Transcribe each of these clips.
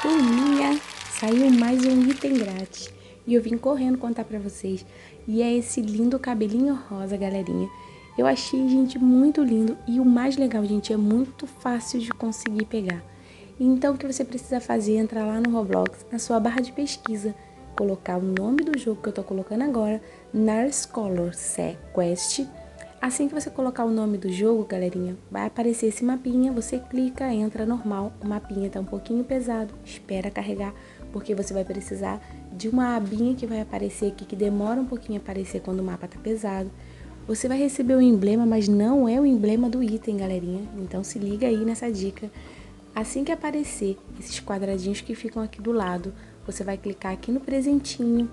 Turminha, saiu mais um item grátis. E eu vim correndo contar pra vocês. E é esse lindo cabelinho rosa, galerinha. Eu achei, gente, muito lindo. E o mais legal, gente, é muito fácil de conseguir pegar. Então, o que você precisa fazer é entrar lá no Roblox, na sua barra de pesquisa, colocar o nome do jogo que eu tô colocando agora, Nars Color Quest Assim que você colocar o nome do jogo, galerinha, vai aparecer esse mapinha, você clica, entra normal, o mapinha tá um pouquinho pesado, espera carregar, porque você vai precisar de uma abinha que vai aparecer aqui, que demora um pouquinho a aparecer quando o mapa tá pesado. Você vai receber o emblema, mas não é o emblema do item, galerinha, então se liga aí nessa dica. Assim que aparecer esses quadradinhos que ficam aqui do lado, você vai clicar aqui no presentinho,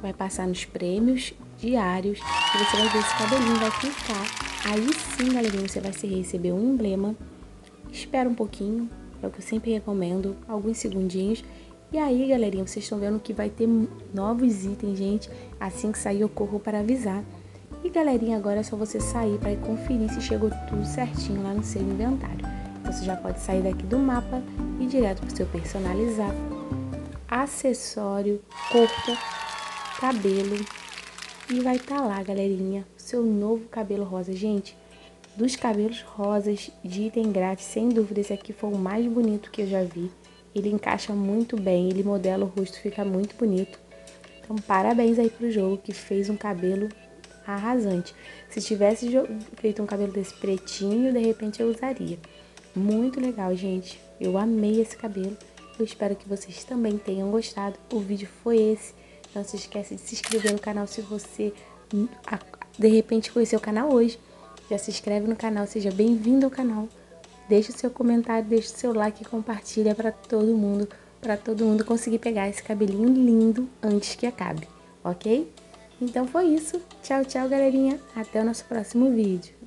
vai passar nos prêmios diários e você vai ver esse cabelinho, vai clicar. Aí sim, galerinha, você vai receber um emblema. Espera um pouquinho, é o que eu sempre recomendo, alguns segundinhos. E aí, galerinha, vocês estão vendo que vai ter novos itens, gente. Assim que sair, eu corro para avisar. E, galerinha, agora é só você sair para conferir se chegou tudo certinho lá no seu inventário. Você já pode sair daqui do mapa e ir direto para o seu personalizar, acessório, corpo, cabelo, e vai estar tá lá, galerinha, o seu novo cabelo rosa. Gente, dos cabelos rosas de item grátis, sem dúvida, esse aqui foi o mais bonito que eu já vi. Ele encaixa muito bem, ele modela o rosto, fica muito bonito. Então, parabéns aí pro jogo que fez um cabelo arrasante. Se tivesse feito um cabelo desse pretinho, de repente eu usaria. Muito legal, gente. Eu amei esse cabelo. Eu espero que vocês também tenham gostado. O vídeo foi esse. Não se esquece de se inscrever no canal se você de repente conheceu o canal hoje. Já se inscreve no canal, seja bem-vindo ao canal. Deixe o seu comentário, deixe o seu like e compartilha para todo mundo, para todo mundo conseguir pegar esse cabelinho lindo antes que acabe, ok? Então foi isso. Tchau, tchau, galerinha. Até o nosso próximo vídeo.